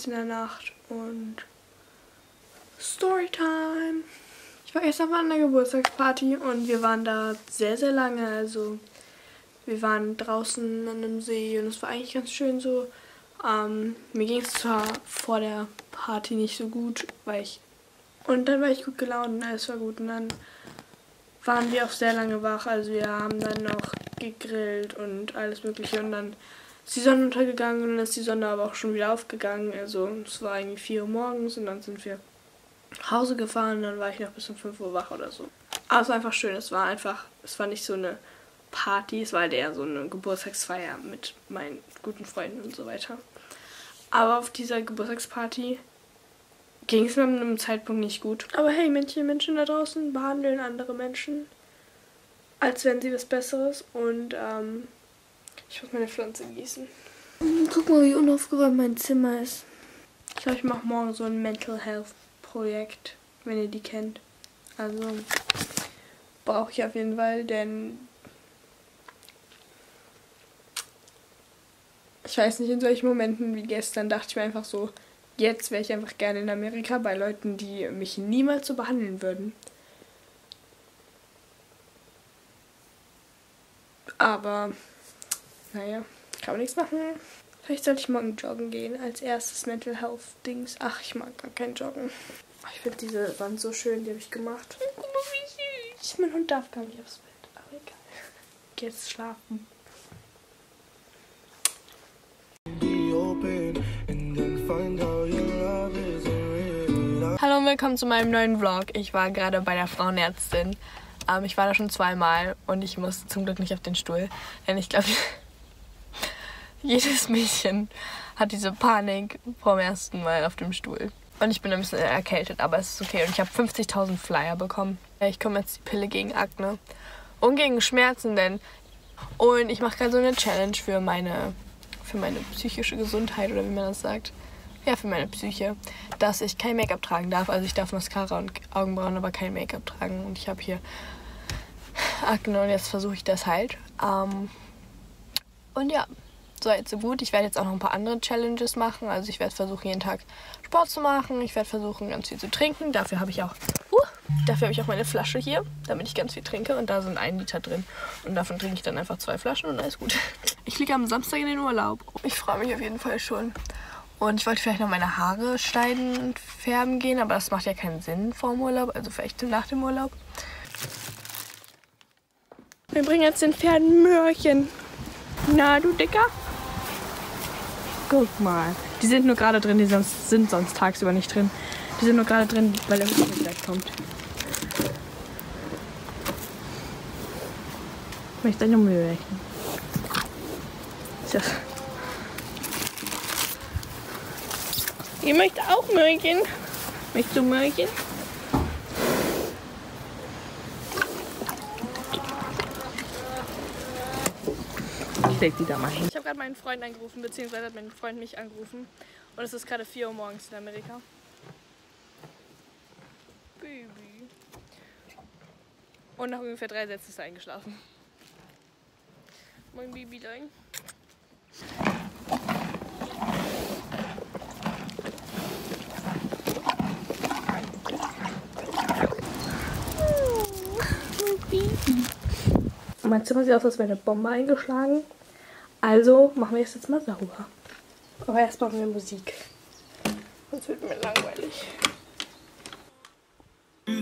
eins in der Nacht und Storytime. Ich war gestern auf einer Geburtstagsparty und wir waren da sehr, sehr lange. Also wir waren draußen an einem See und es war eigentlich ganz schön so. Ähm, mir ging es zwar vor der Party nicht so gut, weil ich und dann war ich gut gelaunt und alles war gut und dann waren wir auch sehr lange wach. Also wir haben dann noch gegrillt und alles mögliche und dann ist die Sonne untergegangen und dann ist die Sonne aber auch schon wieder aufgegangen. Also es war eigentlich 4 Uhr morgens und dann sind wir nach Hause gefahren und dann war ich noch bis um 5 Uhr wach oder so. Aber es war einfach schön. Es war einfach, es war nicht so eine Party, es war halt eher so eine Geburtstagsfeier mit meinen guten Freunden und so weiter. Aber auf dieser Geburtstagsparty ging es mir an einem Zeitpunkt nicht gut. Aber hey, manche Menschen da draußen behandeln andere Menschen, als wären sie was Besseres. Und ähm, ich muss meine Pflanze gießen. Guck mal, wie unaufgeräumt mein Zimmer ist. Ich glaube, ich mache morgen so ein Mental Health Projekt, wenn ihr die kennt. Also brauche ich auf jeden Fall, denn ich weiß nicht, in solchen Momenten wie gestern dachte ich mir einfach so, jetzt wäre ich einfach gerne in Amerika bei Leuten, die mich niemals so behandeln würden. Aber, naja, kann man nichts machen. Vielleicht sollte ich morgen joggen gehen als erstes Mental Health Dings. Ach, ich mag gar kein Joggen. Ich finde diese Wand so schön, die habe ich gemacht. Guck mal, wie süß. Mein Hund darf gar nicht aufs Bett, aber egal. Geh jetzt schlafen. Hallo und willkommen zu meinem neuen Vlog. Ich war gerade bei der Frauenärztin. Ähm, ich war da schon zweimal und ich musste zum Glück nicht auf den Stuhl. Denn ich glaube, jedes Mädchen hat diese Panik vom ersten Mal auf dem Stuhl. Und ich bin ein bisschen erkältet, aber es ist okay. Und ich habe 50.000 Flyer bekommen. Ich komme jetzt die Pille gegen Akne und gegen Schmerzen, denn und ich mache gerade so eine Challenge für meine für meine psychische Gesundheit oder wie man das sagt ja, für meine Psyche, dass ich kein Make-up tragen darf. Also ich darf Mascara und Augenbrauen, aber kein Make-up tragen. Und ich habe hier Akne und jetzt versuche ich das halt. Ähm und ja, so so gut. Ich werde jetzt auch noch ein paar andere Challenges machen. Also ich werde versuchen, jeden Tag Sport zu machen. Ich werde versuchen, ganz viel zu trinken. Dafür habe ich auch uh, dafür habe ich auch meine Flasche hier, damit ich ganz viel trinke. Und da sind ein Liter drin. Und davon trinke ich dann einfach zwei Flaschen und alles gut. Ich fliege am Samstag in den Urlaub. Ich freue mich auf jeden Fall schon. Und ich wollte vielleicht noch meine Haare schneiden und färben gehen, aber das macht ja keinen Sinn vor dem Urlaub, also vielleicht nach dem Urlaub. Wir bringen jetzt den Pferden Möhrchen. Na, du Dicker? Guck mal. Die sind nur gerade drin, die sonst, sind sonst tagsüber nicht drin. Die sind nur gerade drin, weil der Hund gleich kommt. Möchte eine Möhrchen. Tja. Ihr möchtet auch Möhrchen? Möchtest du Möhrchen? Leg die da mal hin. Ich habe gerade meinen Freund angerufen, beziehungsweise hat mein Freund mich angerufen. Und es ist gerade 4 Uhr morgens in Amerika. Baby. Und nach ungefähr drei Sätzen ist er eingeschlafen. Moin Babylein. Mein Zimmer sieht aus, als wäre eine Bombe eingeschlagen. Also machen wir es jetzt mal sauber. Aber erst machen wir Musik. Sonst wird mir langweilig. Oh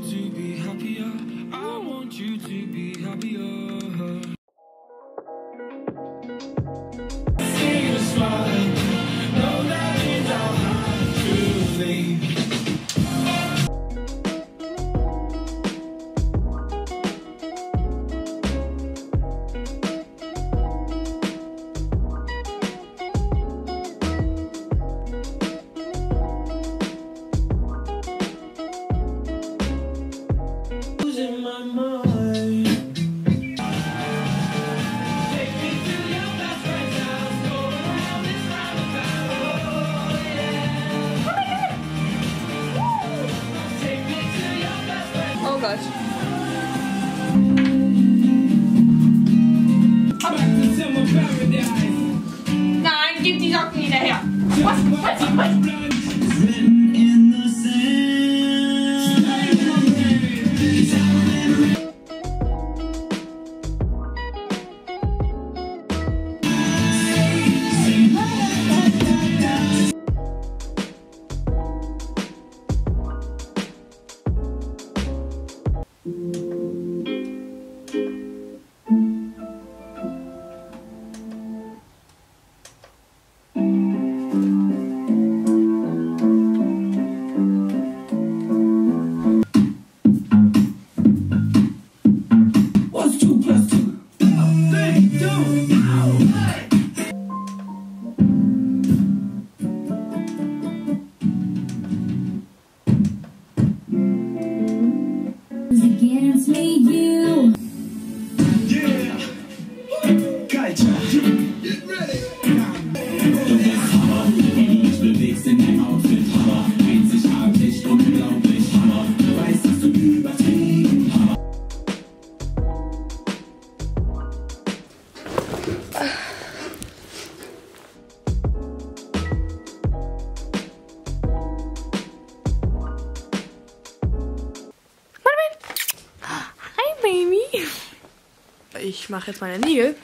Ich mache jetzt meine Nägel.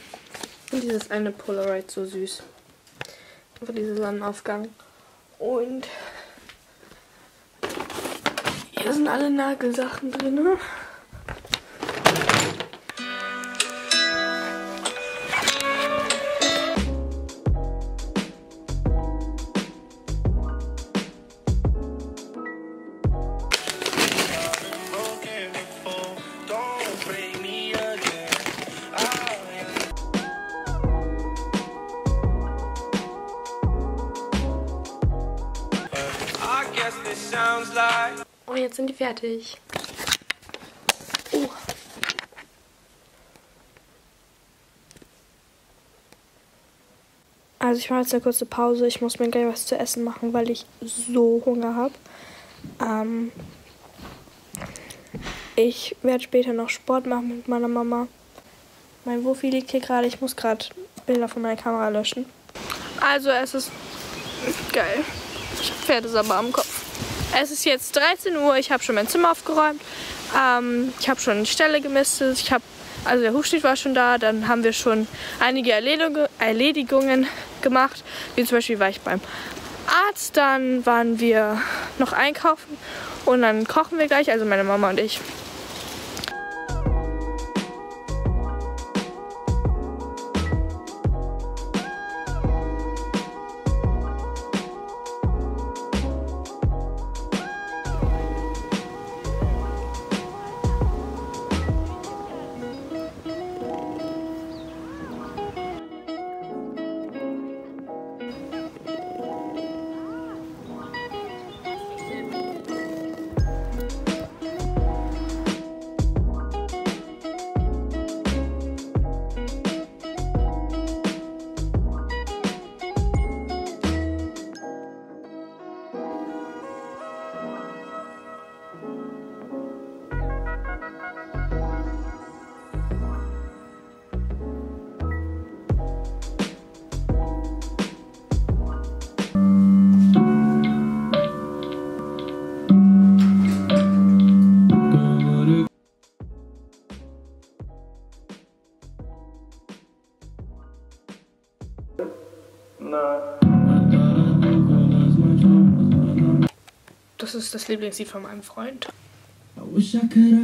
Und dieses eine Polaroid so süß. Einfach dieser Sonnenaufgang. Und hier sind alle Nagelsachen drin. Und jetzt sind die fertig. Oh. Also ich mache jetzt eine kurze Pause. Ich muss mir gleich was zu essen machen, weil ich so Hunger habe. Ähm ich werde später noch Sport machen mit meiner Mama. Mein Wuffi liegt hier gerade. Ich muss gerade Bilder von meiner Kamera löschen. Also es ist geil. Ich habe Pferde aber am Kopf. Es ist jetzt 13 Uhr, ich habe schon mein Zimmer aufgeräumt. Ähm, ich habe schon die Stelle gemistet. Ich habe, also der Hufschnitt war schon da. Dann haben wir schon einige Erledigung, Erledigungen gemacht. Wie zum Beispiel war ich beim Arzt. Dann waren wir noch einkaufen. Und dann kochen wir gleich, also meine Mama und ich. Das ist das Lieblingslied von meinem Freund. I wish I could